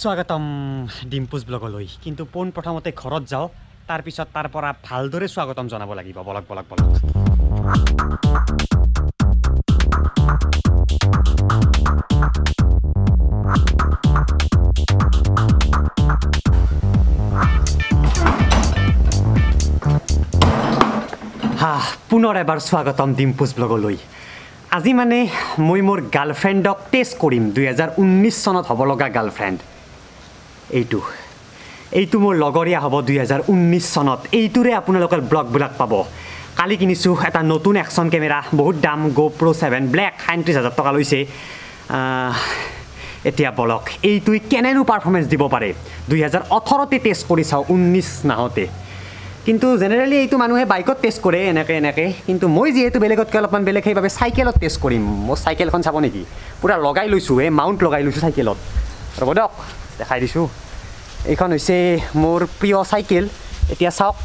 স্বাগতম ডিম্পুজ ব্লগলৈ। কিন্তু পোনপ্ৰথমতে ঘৰত যাওঁ তাৰপিছত তাৰ পৰা ভালদৰে স্বাগতম জনাব লাগিব। বলক বলক বলক। হা পুনৰ এবাৰ স্বাগতম ডিম্পুজ ব্লগলৈ। আজি মানে মই মোৰ গাৰ্লফ্ৰেণ্ডক টেষ্ট কৰিম দুহেজাৰ ঊনৈছ চনত হ'ব লগা গাৰ্লফ্ৰেণ্ড। এইটো। এইটো মোৰ লগৰীয়া হ'ব দুহেজাৰ ঊনৈছ চনত। এইটোৰে আপোনালোকৰ ব্লগবিলাক পাব। কালি কিনিছোঁ এটা নতুন একশ্যন কেমেৰা বহুত দাম গ' প্ৰ' ছেভেন ব্লেক সাতত্ৰিছ হাজাৰ টকা লৈছে। এতিয়া বলক এইটোৱে কেনেনো পাৰফৰ্মেঞ্চ দিব পাৰে? দুহেজাৰ ওঠৰতে টেষ্ট কৰি চাওঁ ঊনৈছ নাহতে। কিন্তু জেনেৰেলি এইটো মানুহে বাইকত টেষ্ট কৰে এনেকৈ এনেকৈ। কিন্তু মই যিহেতু বেলেগতকৈ অলপমান বেলেগ সেইবাবে চাইকেলত টেষ্ট কৰিম। মোৰ চাইকেলখন চাব নেকি? পূৰা লগাই লৈছোঁ এই মাউণ্ট লগাই লৈছোঁ চাইকেলত ৰ'ব দিয়ক দেখাই দিছোঁ। এইখন হৈছে মোৰ প্ৰিয় চাইকেল। এতিয়া চাওক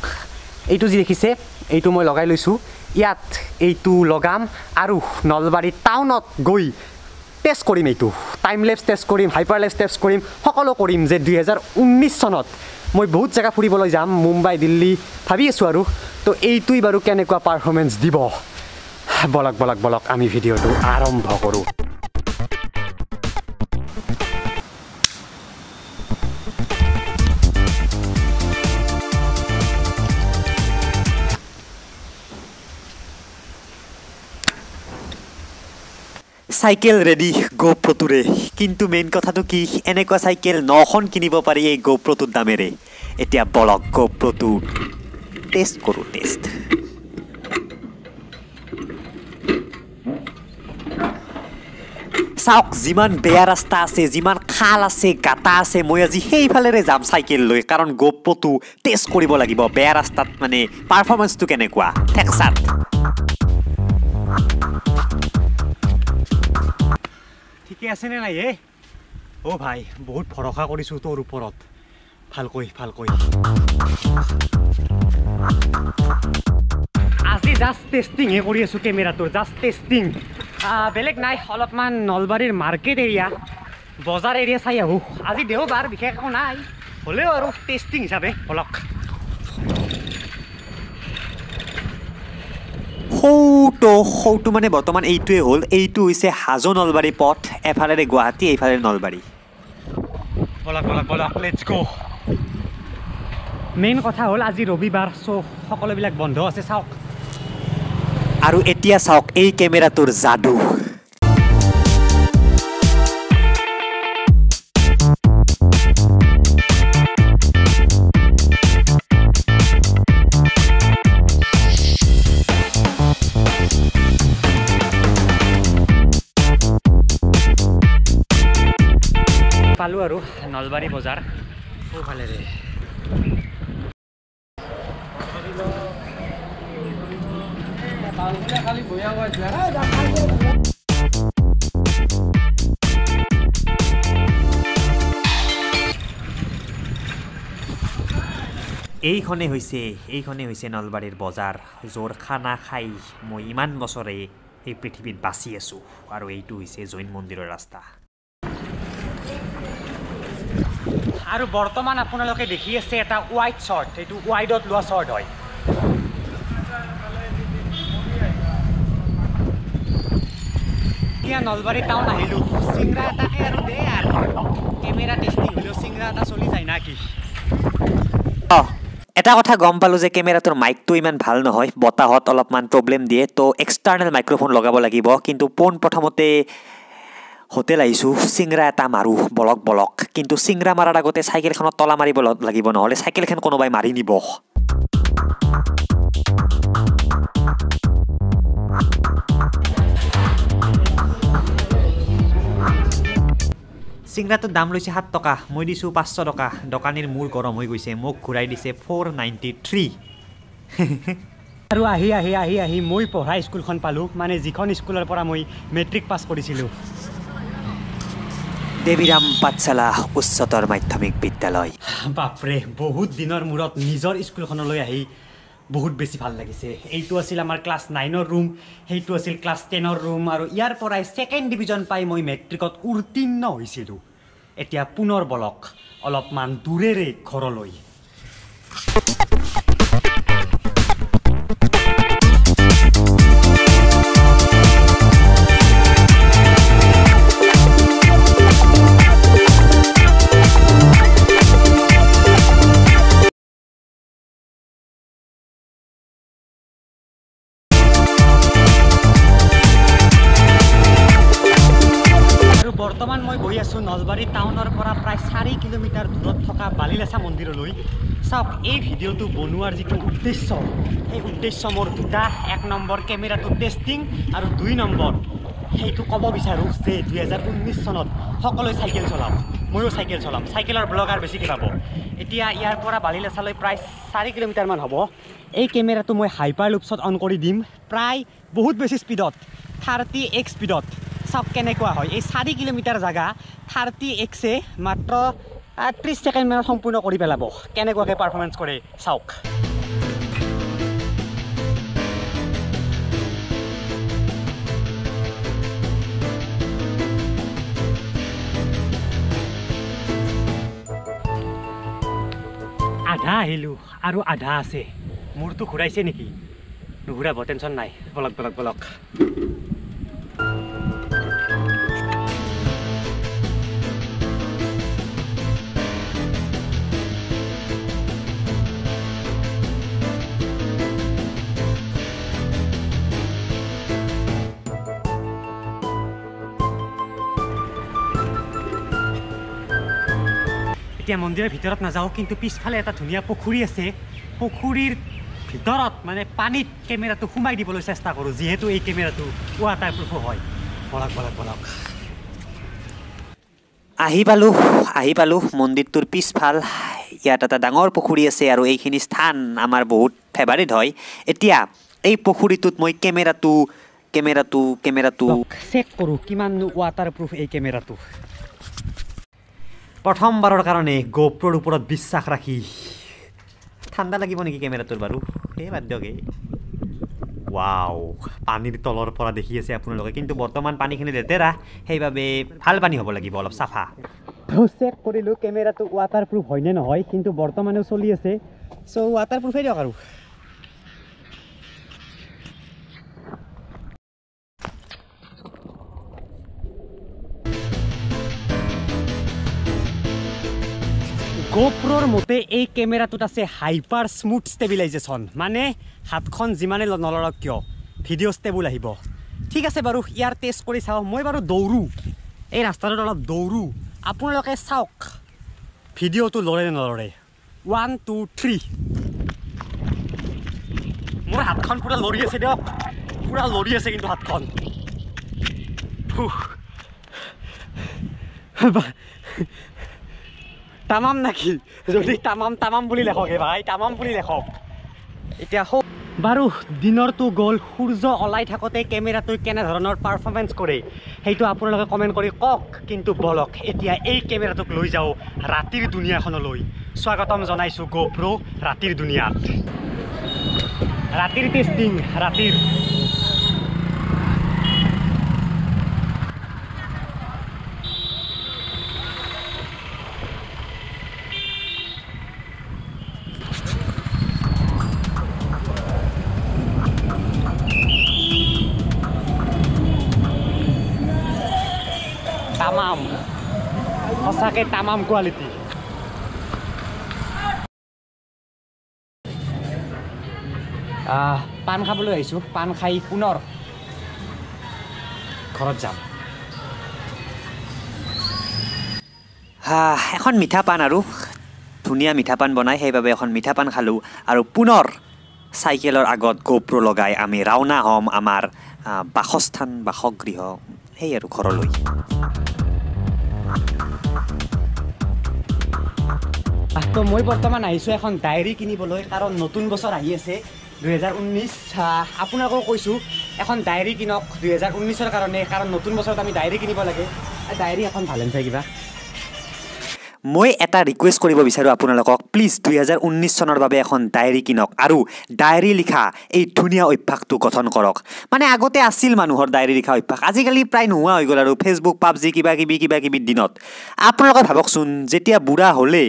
এইটো যি দেখিছে এইটো মই লগাই লৈছোঁ। ইয়াত এইটো লগাম আৰু নলবাৰী টাউনত গৈ টেষ্ট কৰিম এইটো। টাইম লেপছ টেষ্ট কৰিম হাইপাৰ লেপছ টেষ্ট কৰিম সকলো কৰিম যে দুহেজাৰ ঊনৈছ চনত মই বহুত জেগা ফুৰিবলৈ যাম মুম্বাই দিল্লী ভাবি আছোঁ আৰু। তো এইটোৱেই বাৰু কেনেকুৱা পাৰফৰ্মেঞ্চ দিব? বলক বলক বলক আমি ভিডিঅ'টো আৰম্ভ কৰোঁ। চাইকেল ৰেডি গ'প্ৰ'টোৰে কিন্তু মেইন কথাটো কি এনেকুৱা চাইকেল নখন কিনিব পাৰি এই গ'প্ৰ'টোৰ দামেৰে। এতিয়া বলক গ'প্ৰ'টো টেষ্ট কৰোঁ টেষ্ট চাওক যিমান বেয়া ৰাস্তা আছে যিমান খাল আছে গাঁটা আছে মই আজি সেইফালেৰে যাম চাইকেল লৈ কাৰণ গ'প্ৰ'টো টেষ্ট কৰিব লাগিব। বেয়া ৰাস্তাত মানে পাৰফৰ্মেঞ্চটো কেনেকুৱা? ঠেকচাত ঠিকে আছেনে নাই হে অ' ভাই বহুত ভৰসা কৰিছোঁ তোৰ ওপৰত। ভালকৈ ভালকৈ। আজি জাষ্ট টেষ্টিংহে কৰি আছোঁ কেমেৰাটোৰ জাষ্ট টেষ্টিং বেলেগ নাই অলপমান নলবাৰীৰ মাৰ্কেট এৰিয়া বজাৰ এৰিয়া চাই আহোঁ। আজি দেওবাৰ বিশেষ একো নাই। হ'লেও আৰু টেষ্টিং হিচাপে অলপ। সৌটো সৌটো মানে বৰ্তমান এইটোৱে হ'ল। এইটো হৈছে হাজো নলবাৰী পথ এফালেৰে গুৱাহাটী এইফালেৰে নলবাৰী। মেইন কথা হ'ল আজি ৰবিবাৰ চ' সকলোবিলাক বন্ধ আছে চাওক। আৰু এতিয়া চাওক এই কেমেৰাটোৰ যাদু। পালোঁ আৰু নলবাৰী বজাৰ সোঁফালেৰে এইখনে হৈছে এইখনে হৈছে নলবাৰীৰ বজাৰ। য'ৰ খানা খাই মই ইমান বছৰে এই পৃথিৱীত বাচি আছোঁ। আৰু এইটো হৈছে জৈন মন্দিৰৰ ৰাস্তা। আৰু বৰ্তমান আপোনালোকে দেখি আছে এটা ৱাইড শ্বৰ্ট এইটো ৱাইডত লোৱা শ্বৰ্ট হয়। এতিয়া নলবাৰী টাউন আহিলোঁ। চিংৰা এটাকে আৰু দে আৰু। কেমেৰা টেষ্টিং হ'লেও চিংৰা এটা চলি যায় না কি? অঁ এটা কথা গম পালোঁ যে কেমেৰাটোৰ মাইকটো ইমান ভাল নহয় বতাহত অলপমান প্ৰব্লেম দিয়ে তো এক্সটাৰ্নেল মাইক্ৰফোন লগাব লাগিব। কিন্তু পোনপ্ৰথমতে হোটেল আহিছোঁ চিংৰা এটা মাৰোঁ বলক বলক। কিন্তু চিংৰা মাৰাৰ আগতে চাইকেলখনত তলা মাৰিব লাগিব নহ'লে চাইকেলখন কোনোবাই মাৰি নিব। চিংৰাটোৰ দাম লৈছে সাত টকা মই দিছোঁ পাঁচশ টকা। দোকানীৰ মূৰ গৰম হৈ গৈছে মোক ঘূৰাই দিছে ফ'ৰ নাইণ্টি থ্ৰী। আৰু আহি আহি আহি আহি মই পঢ়া স্কুলখন পালোঁ মানে যিখন স্কুলৰ পৰা মই মেট্ৰিক পাছ কৰিছিলোঁ। দেৱীৰাম পাঠশালা উচ্চতৰ মাধ্যমিক বিদ্যালয়। বাপৰে বহুত দিনৰ মূৰত নিজৰ স্কুলখনলৈ আহি বহুত বেছি ভাল লাগিছে। এইটো আছিল আমাৰ ক্লাছ নাইনৰ ৰুম সেইটো আছিল ক্লাছ টেনৰ ৰুম আৰু ইয়াৰ পৰাই ছেকেণ্ড ডিভিজন পাই মই মেট্ৰিকত উত্তীৰ্ণ হৈছিলোঁ। এতিয়া পুনৰ বলক অলপমান দূৰেৰে ঘৰলৈ। বৰ্তমান মই গৈ আছোঁ নলবাৰী টাউনৰ পৰা প্ৰায় চাৰি কিলোমিটাৰ দূৰত থকা বালিলেচা মন্দিৰলৈ। চাওক এই ভিডিঅ'টো বনোৱাৰ যিটো উদ্দেশ্য সেই উদ্দেশ্য মোৰ দুটা এক নম্বৰ কেমেৰাটো টেষ্টিং আৰু দুই নম্বৰ। সেইটো ক'ব বিচাৰোঁ যে দুহেজাৰ ঊনৈছ চনত সকলোৱে চাইকেল চলাওক ময়ো চাইকেল চলাম। চাইকেলৰ ব্লগাৰ বেছিকৈ পাব। এতিয়া ইয়াৰ পৰা বালিলেচালৈ প্ৰায় চাৰি কিলোমিটাৰমান হ'ব। এই কেমেৰাটো মই হাইপাৰ লুপছত অন কৰি দিম প্ৰায় বহুত বেছি স্পীডত থাৰ্টি এক্স স্পীডত চাওক কেনেকুৱা হয়। এই চাৰি কিলোমিটাৰ জেগা থাৰ্টি এক্সে মাত্ৰ ত্ৰিছ ছেকেণ্ডমানত সম্পূৰ্ণ কৰি পেলাব। কেনেকুৱাকৈ পাৰফৰ্মেঞ্চ কৰে চাওক। আধা আহিলোঁ আৰু আধা আছে। মূৰটো ঘূৰাইছে নেকি? নুঘূৰাব টেনশ্যন নাই। বলক বলক বলক। এতিয়া মন্দিৰৰ ভিতৰত নাযাওঁ কিন্তু পিছফালে এটা ধুনীয়া পুখুৰী আছে। পুখুৰীৰ ভিতৰত মানে পানীত কেমেৰাটো সোমাই দিবলৈ চেষ্টা কৰোঁ যিহেতু এই কেমেৰাটো ৱাটাৰ প্ৰুফো হয়। বলক বলক বলক। আহি পালোঁ আহি পালোঁ মন্দিৰটোৰ পিছফাল। ইয়াত এটা ডাঙৰ পুখুৰী আছে আৰু এইখিনি স্থান আমাৰ বহুত ফেভাৰিট হয়। এতিয়া এই পুখুৰীটোত মই কেমেৰাটো কেমেৰাটো কেমেৰাটো চেক কৰোঁ কিমান ৱাটাৰ প্ৰুফ এই কেমেৰাটো। প্ৰথমবাৰৰ কাৰণে গোপ্ৰৰ ওপৰত বিশ্বাস ৰাখি ঠাণ্ডা লাগিব নেকি কেমেৰাটোৰ বাৰু? এই বাদ দিয়ক এই ৱাও পানীৰ তলৰ পৰা দেখি আছে আপোনালোকে। কিন্তু বৰ্তমান পানীখিনি লেতেৰা সেইবাবে ভাল পানী হ'ব লাগিব অলপ চাফা। চেক কৰিলোঁ কেমেৰাটো ৱাটাৰ প্ৰুফ হয়নে নহয় কিন্তু বৰ্তমানেও চলি আছে। চ' ৱাটাৰ প্ৰুফেই দিয়ক আৰু। গোপ্ৰৰ মতে এই কেমেৰাটোত আছে হাইপাৰ স্মুথ ষ্টেবিলাইজেশ্যন মানে হাতখন যিমানে নলৰক কিয়? ভিডিঅ' ষ্টেবল আহিব। ঠিক আছে বাৰু ইয়াৰ টেষ্ট কৰি চাওঁ। মই বাৰু দৌৰোঁ। এই ৰাস্তাটোত অলপ দৌৰোঁ। আপোনালোকে চাওক ভিডিঅ'টো লৰে নে নলৰে? ওৱান টু থ্ৰী মোৰ হাতখন পূৰা লৰি আছে দিয়ক। পূৰা লৰি আছে কিন্তু হাতখন। তামাম নাকি? যদি তামাম তামাম বুলি লেখক ভাই তামাম বুলি লেখক। এতিয়া বাৰু দিনৰটো গ'ল সূৰ্য ওলাই থাকোঁতে কেমেৰাটোৱে কেনেধৰণৰ পাৰফৰ্মেঞ্চ কৰে? সেইটো আপোনালোকে কমেণ্ট কৰি কওক কিন্তু বলক এতিয়া এই কেমেৰাটোক লৈ যাওঁ ৰাতিৰ দুনীয়াখনলৈ। স্বাগতম জনাইছোঁ গোপ্ৰ ৰাতিৰ দুনীয়াত। ৰাতিৰ টেষ্টিং ৰাতিৰ পাণ খাবলৈ আহিছোঁ। পাণ খাই পুনৰ ঘৰত যাম। এখন মিঠা পাণ আৰু ধুনীয়া মিঠা পাণ বনাই সেইবাবে এখন মিঠা পাণ খালোঁ। আৰু পুনৰ চাইকেলৰ আগত গোপ্ৰ লগাই আমি ৰাওনা হ'ম আমাৰ বাসস্থান বাসগৃহ সেই আৰু ঘৰলৈ। তো মই বৰ্তমান আহিছোঁ এখন ডায়েৰী কিনিবলৈ কাৰণ নতুন বছৰ আহি আছে দুহেজাৰ ঊনৈছ আপোনালোকক কৈছোঁ এখন ডায়েৰী কিনক দুহেজাৰ ঊনৈছৰ কাৰণে কাৰণ নতুন বছৰত আমি ডায়েৰী কিনিব লাগে। ডায়েৰী এখন ভালেন চাই কিবা। মই এটা ৰিকুৱেষ্ট কৰিব বিচাৰোঁ আপোনালোকক। প্লিজ দুহেজাৰ ঊনৈছ চনৰ বাবে এখন ডায়েৰী কিনক আৰু ডায়েৰী লিখা এই ধুনীয়া অভ্যাসটো গঠন কৰক। মানে আগতে আছিল মানুহৰ ডায়েৰী লিখা অভ্যাস। আজিকালি প্ৰায় নোহোৱা হৈ গ'ল আৰু ফেচবুক পাবজি কিবা কিবি কিবা কিবি দিনত। আপোনালোকে ভাবকচোন যেতিয়া বুঢ়া হ'লে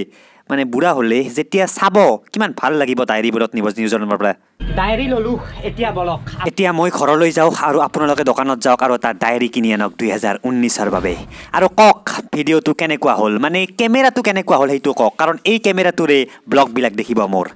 মানে বুঢ়া হ'লে যেতিয়া চাব কিমান ভাল লাগিব ডায়েৰীবোৰত নিব নিজৰ নম্বৰ পৰা। ডায়েৰী ল'লোঁ এতিয়া বলক। এতিয়া মই ঘৰলৈ যাওঁ আৰু আপোনালোকে দোকানত যাওক আৰু এটা ডায়েৰী কিনি আনক দুহেজাৰ ঊনৈছৰ বাবে। আৰু কওক ভিডিঅ'টো কেনেকুৱা হ'ল? মানে কেমেৰাটো কেনেকুৱা হ'ল সেইটো কওক কাৰণ এই কেমেৰাটোৰে ব্লগবিলাক দেখিব মোৰ।